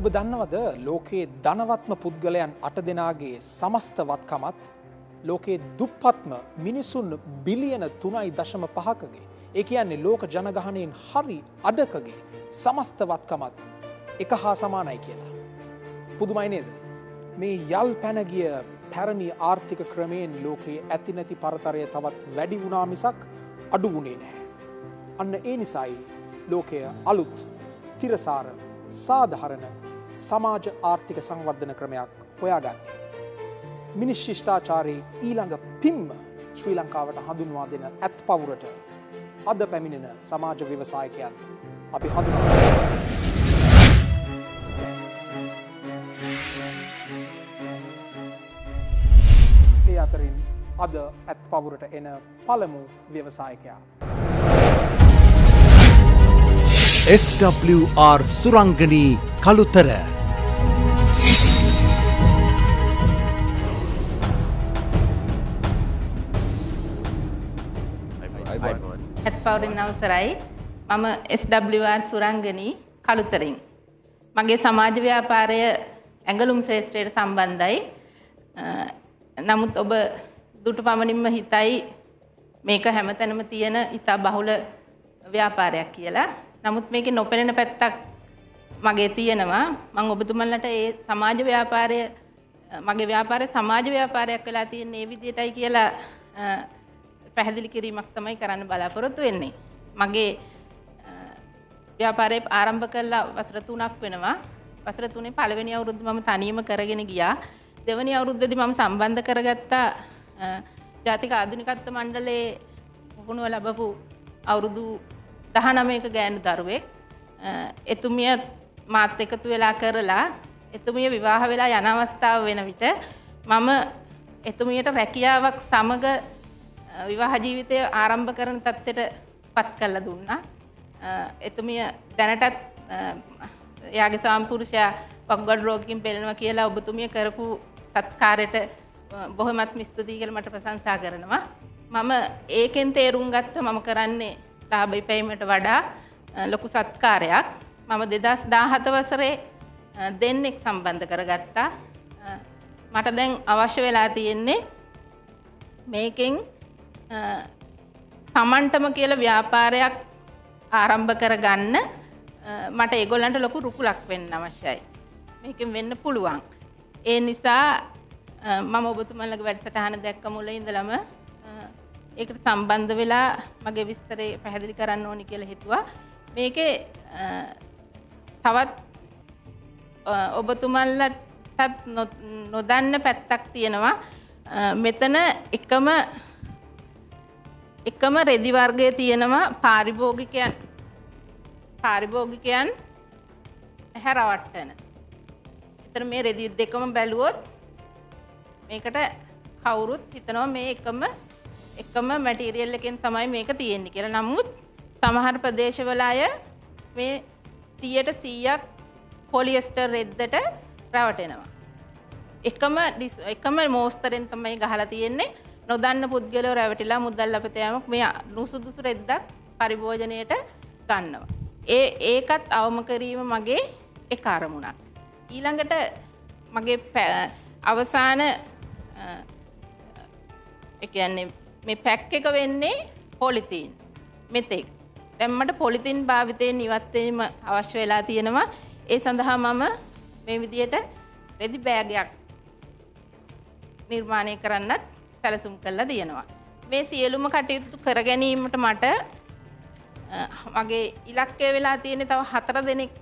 ඔබ දන්නවද ලෝකයේ ධනවත්ම පුද්ගලයන් අට දෙනාගේ සමස්ත වත්කමත් ලෝකයේ දුප්පත්ම මිනිසුන් බිලියන තුනයි දශම පහකගේ. ඒ කියන්නේ ලෝක ජනගහනයෙන් හරි අඩකගේ සමස්ත වත්කමත් එක හා සමානයි කියලා. පුදුමයි නේද. මේ යල් පැනගිය පැරණි ආර්ථික ක්‍රමයෙන් ලෝකයේ ඇති නැති පරතරය තවත් වැඩි වුණා මිසක් අඩු වුණේ නැහැ. අන්න ඒ නිසයි ලෝකය අලුත් තිරසාර සාධහරණ සමාජ ආර්ථික සංවර්ධන ක්‍රමයක් හොයාගන්නේ. මිනිස් ශිෂ්ඨාචාරයේ ඊළඟ පිම්ම ශ්‍රී ලංකාවට හඳුන්වා දෙන ඇත් පවුරට අද පැමිණෙන සමාජ ව්‍යවසායකයන් අපි හඳුනා. ඒ අතරින් අද ඇත් පවුරට එන පළමු ව්‍යවසායකයා. SWR සුරංගනී කළුතර ඇත් පවරින් අවසරයි මම SWR සුරංගනී කළුතරින්. මගේ සමාජ ව්‍යාපාරය ඇඟලුම් ශ්‍රේෂත්‍රයට සම්බන්ධයි. නමුත් ඔබ දුටු පමණින්ම හිතයි මේක හැමතැනම තියෙන ඉතා බහුල ව්‍යාපාරයක් කියලා. නමුත් මේක නොපෙනෙන පැත්තක් මගේ තියෙනවා මං ඔබතුමල්ලට ඒ සමාජ ව්‍යාපාරය මගේ ව්‍යාපාරය සමාජ ව්‍යාපාරයක් වෙලා තියෙන ඒ විදියටයි කියලා පැහැදිලි කිරීමක් තමයි කරන්න බලාපොරොත්තු වෙන්නේ. මගේ ව්‍යාපාරය ආරම්භ කරලා වසර තුනක් වෙනවා. වසර තුනේ පළවෙනි අවුරුද්ද මම තනියම කරගෙන ගියා. දෙවැනි අවුරුද්දේදී මම සම්බන්ධ කරගත්තා ජාතික ආධුනිකත්ව මණ්ඩලයේ පුහුණුව ලැබපු අවුරුදු 19ක ගෑනු දරුවෙක්. එතුමිය මාත් එකතු වෙලා කරලා එතුමිය විවාහ වෙලා යන අවස්ථාව වෙන විට මම එතුමියට රැකියාවක් සමග විවාහ ජීවිතය ආරම්භ කරන තත්ත්වයට පත් කරලා දුන්නා. එතුමිය දැනටත් යාගේ ස්වාම්පුරුෂයා පක්ගඩ රෝගකින් පෙළෙනවා කියලා ඔබතුමිය කරපු සත්කාරයට බොහොමත් ස්තුතියි කියලා මට ප්‍රශංසා කරනවා. මම ඒකෙන් තේරුම් ගත්ත මම කරන්නේ ලාභ ඉපැයීමට වඩා ලොකු සත්කාරයක්. මම 2017 වසරේ දෙන්නෙක් සම්බන්ධ කරගත්තා. මට දැන් අවශ්‍ය වෙලා තියෙන්නේ මේකෙන් තමන්ටම කියල ව්‍යාපාරයක් ආරම්භ කරගන්න මට ඒගොල්ලන්ට ලොකු රුකුලක් වෙන්න අවශ්‍යයි. මේකෙන් වෙන්න පුළුවන්. ඒ නිසා මම ඔබතුමල්ලක වැඩසටහන දැක්ක මුල ඉඳලම ඒකට සම්බන්ධ වෙලා මගේ විස්තරේ පැහැදිලි කරන්න ඕනි කියලා හිතුවා. මේකේ තවත් ඔබතුමල්ලටත් නොදන්න පැත්තක් තියෙනවා. මෙතන එකම එකම රෙදි වර්ගය තියෙනවා පාරිභෝගිකයන් පාරිභෝගිකයන් හැරවට්ටන. එතර මේ රෙදි දෙකම බැලුවොත් මේකට කවුරුත් හිතනවා මේ එකම එකම මැටීරියල් එකෙන් තමයි මේක තියෙන්නේ කියලා නමුත් සමහර ප්‍රදේශවල අය මේ සියයට සීයක් පොලියස්ටර් රෙද්දට රැවටෙනවා. එකම එකම මෝස්තරෙන් තමයි ගහලා තියෙන්නේ නොදන්න පුද්ගලෝ රැවටිලා මුදල් අපතයාමක් මේ නුසුදුසු රෙද්දක් පරිභෝජනයට ගන්නවා. ඒ ඒකත් අවම කිරීම මගේ එක අරමුණක්. ඊළඟට මගේ අවසාන එකන්නේ මේ පැක් එක වෙන්නේ පොලිතීන් මෙතෙක්. දැම්මට පොලිතින් භාවිතයෙන් ඉවත්වීම අවශ්‍ය වෙලා තියෙනවා ඒ සඳහා මම මේ විදියට රෙදි බෑගයක් නිර්මාණය කරන්නත් සැලසුම් කරලා තියෙනවා. මේ සියලුම කටයුතු කර ගැනීමට මට මගේ ඉලක්කය වෙලා තියෙන තව හතර දෙනෙක්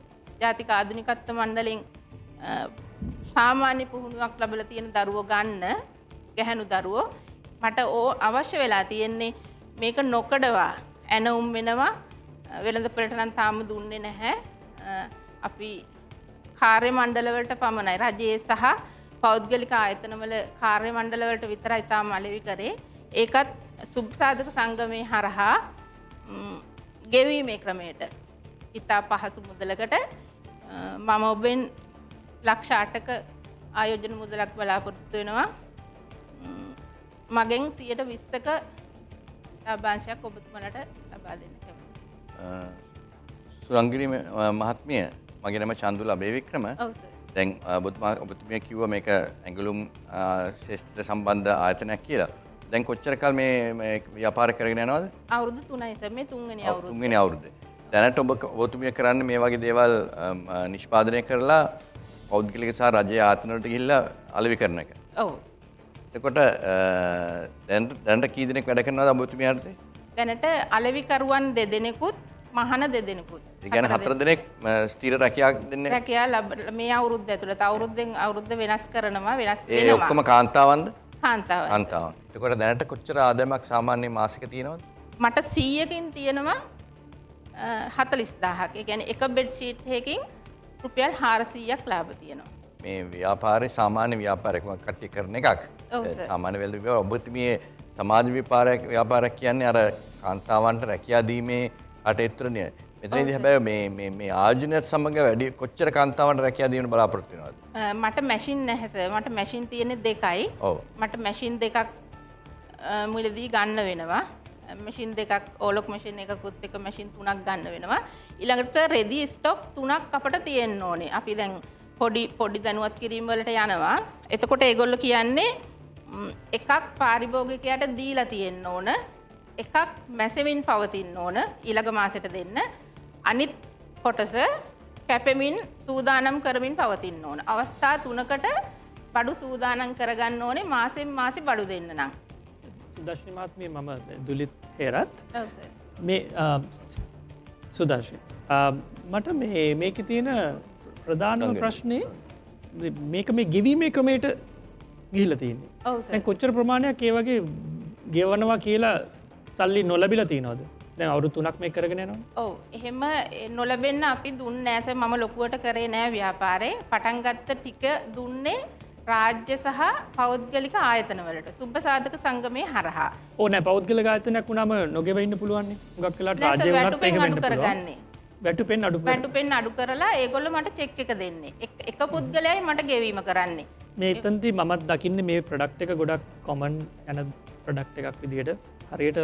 ජාතික ආධුනිකත්ව මණ්ඩලින් සාමාන්‍ය පුහුණුවක් ලබල තියෙන දරුවෝ ගන්න ගැහැනු දරුවෝ මට ඕ අවශ්‍ය වෙලා තියෙන්නේ මේක නොකඩවා ඇනවුම් වෙනවා වෙළඳ පෙළටනම් තාම දුන්නේ නැහැ. අපි කාර්ය මණ්ඩලවලට පමණයි. රජයේ සහ පෞද්ගලික ආයතනවල කාර්ය මණ්ඩලවලට විතරයි තාම අලෙවි කරේ. ඒකත් සුබ්සාධක සංගමය හරහා ගෙවීමේ ක්‍රමයට. ඉතා පහසු මුදලකට මම ඔබෙන් ලක්ෂ අටක ආයෝජන මුදලක් බලාපොරොත්තු වෙනවා. මගෙන් සියට විස්සක ලාභාංශයක් ඔබතුමලට ලබා දෙන්න කැම. සුරංගිරි මහත්මිය මගේ නම චන්දුල අබේවික්‍රම ඔව් සර්. දැන් බොතුමා ඔබතුමිය කිව්ව මේක ඇඟලුම් ශේෂත්‍ර සම්බන්ධ ආයතනයක් කියලා දැන් කොච්චරකල් මේ මේ ව්‍යාපාර කරගෙන යනවද අවුරුදු තුනයි සර් මේ තුන්වෙනි අවුරුද්ද. තුන්ගෙන අවුරුද්ද දැනට ඔබ ඔබතුමිය කරන්න මේ වගේ දේවල් නිෂ්පාදනය කරලා පෞද්ගලික සහ රජය ආතනට ගිහිල්ලා අලවි කරන එක ඔව්. එතකොට දැන්ට කීදනෙක් වැඩ කරනවා ඔබතුමියර්ද දැනට අලවිකරුවන් දෙදෙනෙකුත් මහන දෙදෙනෙකුත්. ගැන හතර දෙනෙක්. ස්තීර රැකයක් දෙන්න? රැකයා ලබ මේ අවුරුද්ධ ඇතුළට අවුරුද්ධෙන් අවුරුද්ධ වෙනස් කරනවා වෙනස් ඒ. ඔක්කොම කාන්තාවන්ද? කාන්තාව. අන්තාවන් එතකොට දැනට කොච්චර ආදමක් සාමාන්‍ය මාසික තියෙනවද? මට සීයකින් තියෙනවා හතලිස් දාහක ගැන එක බෙඩ් ෂීට්හකින් රුපියල් හාරසීයක් ලාභ තියෙනවා. මේ ව්‍යාපාරය සාමාන්‍ය ව්‍යාපාරකම කට්ටි කරන එකක් සාමාන්‍ය වෙල්ද ඔබතුමිය සමාජ විපාරයක් ව්‍යාපාරක් කියන්නේ අර කාන්තාවන්ට රැකයාදීමේ අටෙත්‍රණය මෙතනදි හැබැයි මේ මේ මේ ආජනයත් සමඟ වැඩි කොච්චර කාන්තාවන්ට රැකයාදීමට බලාපොරත්තිනවාද මට මැසින් නැහැස මට මැසින් තියෙන දෙකයි. ඔව්. මට මැසින් දෙකක් මුලදී ගන්න වෙනවා. මැසින් දෙකක් ඕලොක් මැසින් එකකුත් එක මැසින් තුනක් ගන්න වෙනවා. ඉළඟට රෙදි ස්ටොක් තුනක් අපට තියෙන්න ඕනේ. අපි දැන් පොඩි පොඩි දැනුවත් කිරීමවලට යනවා. එතකොට ඒගොල්ල කියන්නේ එකක් පාරිභෝගිකයට දීලා තියෙන්න ඕන. එකක් මැසමින් පවතින්න ඕන. ඊළඟ මාසට දෙන්න. අනිත් කොටස කැපෙමින් සූදානම් කරමින් පවතින්න ඕන. අවස්ථා තුනකට බඩු සූදානන් කරගන්න ඕනේ මාසෙන් මාසි බඩු දෙන්න නම්. සුදර්ශනමාත්මය මම දුලිත් හේරත්. මේ සුදර්ශය මට මේ මේක තියෙන ප්‍රධානම ප්‍රශ්නය මේක මේ ගෙවීමේ ක්‍රමයට ගිහිල තියන්නේ. කොච්චර ප්‍රමාණයක් ඒ වගේ ගෙවනවා කියලා සල්ලි නොලබිල තියනොද දැන් අවුරු තුනක් මේ කරගෙනනවා ඔව් එහෙම නොලබෙන්න අපි දුන්න ඇස මම ලොකුවට කරේ නෑ ව්‍යාපාරේ. පටන්ගත්ත ටික දුන්නේ රාජ්‍ය සහ පෞද්ගලික ආයතනවලට සුබ සාධක සංගමය හරහා. ඕන පෞද්ගල ගාතනයක් වුණම නොගෙවන්න පුළුවන්නේ. ගක් කලාට ඒකවෙන්න කරගන්නේ වැටු පෙන් අඩු වැටු පෙන් අඩු කරලා ඒගොල්ල මට චෙක් එක දෙන්නේ. එක පුද්ගලයයි මට ගෙවීම කරන්නේ මේ එතන්ති මත් දකින්න මේ ප්‍රඩක්් එක ගොඩක් කොමන් යන ප්‍රඩක්් එකක් විදියට හරියට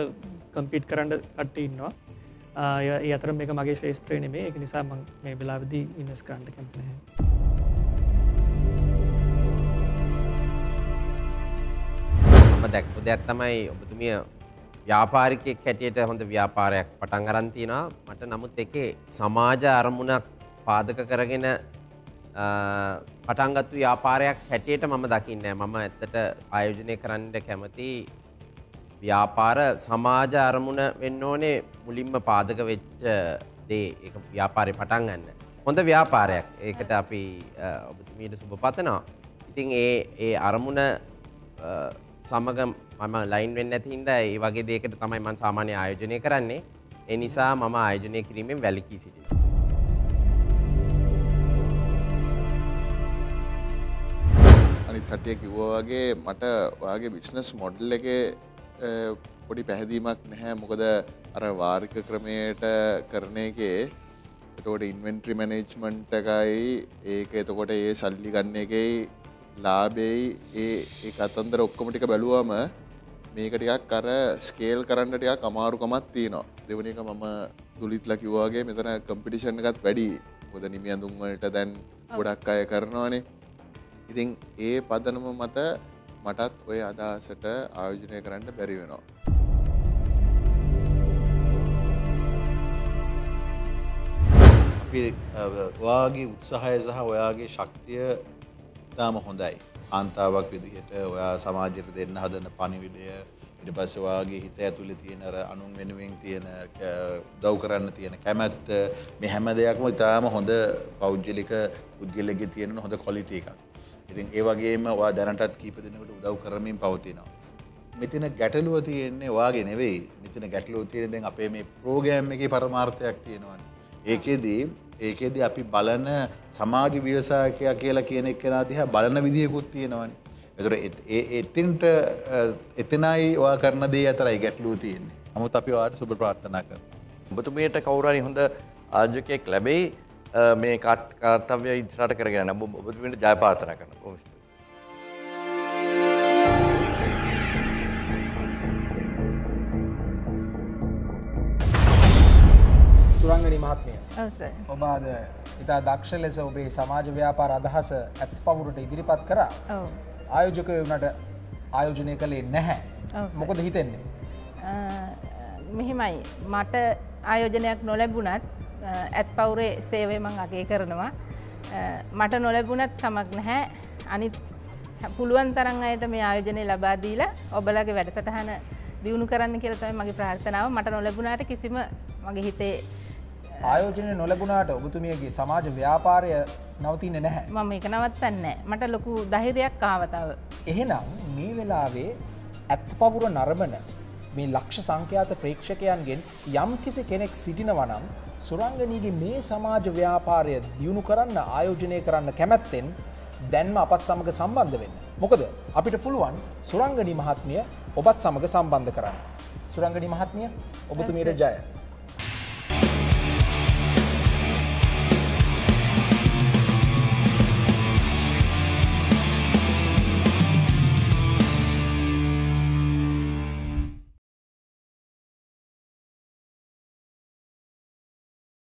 කම්පිට් කරන්න කට්ට ඉන්නවා. ආය ඒ අතර මේක මගේ ශේස්ත්‍රය නෙමේ එක නිසා මං මේ වෙලාවිදි ඉන්නස් කරන්න කැමතිනහ මම දැක්පු දෙයක් තමයි ඔබතුමිය ව්‍යාපාරිකයෙක් හැටියට හොඳ ව්‍යාපාරයක් පටන් අරන් තියෙනවා. මට නමුත් එකේ සමාජ අරමුණක් පාදක කරගෙන අ, පටන්ගත්තු ව්‍යාපාරයක් හැටියට මම දකින්නේ මම ඇත්තට ආයෝජනය කරන්න කැමති ව්‍යාපාර සමාජ අරමුණ වෙන්න ඕනේ මුලින්ම පාදක වෙච්ච දේ ඒක ව්‍යාපාරය පටන් ගන්න. හොඳ ව්‍යාපාරයක් ඒකට අපි අ, ඔබතුමීට සුභ පතනවා. ඉතින් ඒ ඒ අරමුණ අ, සමග මම ලයින් වෙන්න ඇතිහින්ද ඒ වගේ දේකට තමයි මන් සාමාන්‍ය ආයෝජනය කරන්නේ. ඒ නිසා මම ආයෝජනය කිරීමෙන් වැලකී සිටිනවා. අනිත් කට්ටිය කිව්වා වගේ මට ඔයාගේ බිස්නස් මොඩල් එක පොඩි පැහැදීමක් නැහැ. මොකද අර වාරික ක්‍රමයට කරන එකේ එතකොට ඉන්වෙන්ට්‍රි මැනේජ්මන්ට් එකයි ඒක එතකොට ඒ සල්ලි ගන්න එකයි ලාබෙයි ඒ ඒ කතන්දර ඔක්කොම ටික බැලුවම මේක ටිකක් අර ස්කේල් කරන්න ටිකක් අමාරුකමත් තියෙනවා. දෙවන එක මම දුලිත්ලා කිව්වාගේ මෙතන කම්පිටිෂන් එකත් වැඩි. මොද නිමි අඳුන්වලට දැන් ගොඩක් අය කරනවානේ. ඉතින් ඒ පදනම මත මටත් ඔය අදහසට ආයෝජනය කරන්න බැරි වෙනවා. අපි ඔයාගේ උත්සාහය සහ ඔයාගේ ශක්තිය තාම හොඳයි. ආන්තාවක් විදිහට ඔයා සමාජයට දෙන්න හදන පනිවිඩය ඉට පස්ස ඔයාගේ හිත ඇතුළි තියෙන අර අනුන් වෙනුවෙන් තියෙන දව් කරන්න තියෙන කැමැත්ත මේ හැම දෙයක්ම ඉතාම හොඳ පෞද්ගලික පුද්ගලෙගේ තියෙන හොඳ කොලිට එකක්. ඉතින් ඒ වගේම ඔයා දැනටත් කීප දෙනකට උදව් කරමින් පවතිනවා. මෙතින ගැටලුව තියෙන්නේ වාගේ නෙවෙයි මෙතින ගැටලුව තියෙන දැන් අපේ මේ ප්‍රෝගෑම් එකේ පරමාර්ථයක් තියෙනවන. ඒකෙදී ඒකෙද අපි බලන සමාජ ව්‍යවසාකයා කියලා කියන එක්කෙනා දිහා බලන විදිහකුත් තියෙනවන. එතුර එතින්ට එතනයි ඔයා කරන දේ අතරයි ගැටලූ තියෙන්නේ නමුත් අපි වාට සුභ ප්‍රාර්ථනා කර. ඔබතුමියට කවුරනි හොඳ ආජකයෙක් ලැබෙයි අ, මේ කාර්තව්‍ය ඉදිරියට කරගෙන යන්න. ඔබ- ඔබතුමියට ජය ප්‍රාර්ථනා කරනවා. බොහොම ස්තුතියි. සුරංගනි මහත්මය ඔව් සර්. ඔබ අද ඉතා දක්ෂ ලෙස ඔබේ සමාජ ව්‍යාපාර අදහස ඇත් පවුරට ඉදිරිපත් කරා ඔව්. ආයෝජකය වනට ආයෝජනය කළේ නැහැ ඔව්. මොකද හිතෙන්නේ. අ, මෙහෙමයි මට ආයෝජනයක් නොලැබුණත් ඇත් පවුරේ සේවය මං අගේ කරනවා මට නොලැබුණත් කමක් නැහැ අනිත් පුළුවන් තරන් අයට මේ ආයෝජනය ලබාදීලා ඔබලගේ වැඩසටහන දියුණු කරන්න කියලතම මගේ ප්‍රාර්ථනාව මට නොලැබුණට කිසිම මගේ හිතේ ආයෝජනය නොලැබුණාට ඔබතුමියගේ සමාජ ව්‍යාපාරය නවතින්න නැහැ. මම එක නවත්තන්න මට ලොකු දහිරයක් කාවතාව. එහෙනම් මේ වෙලාවේ ඇත් පවුර නරඹන මේ ලක්ෂ සංඛ්‍යාත ප්‍රේක්ෂකයන්ගෙන් යම් කිසි කෙනෙක් සිටිනවනම් සුරංගනීගේ මේ සමාජ ව්‍යාපාරය දියුණු කරන්න ආයෝජනය කරන්න කැමැත්තෙන් දැන්ම අපත් සමඟ සම්බන්ධ වෙන්න. මොකද අපිට පුළුවන් සුරංගනි මහත්මිය ඔබත් සමඟ සම්බන්ධ කරන්න. සුරංගනි මහත්මිය ඔබතුමීට ජය.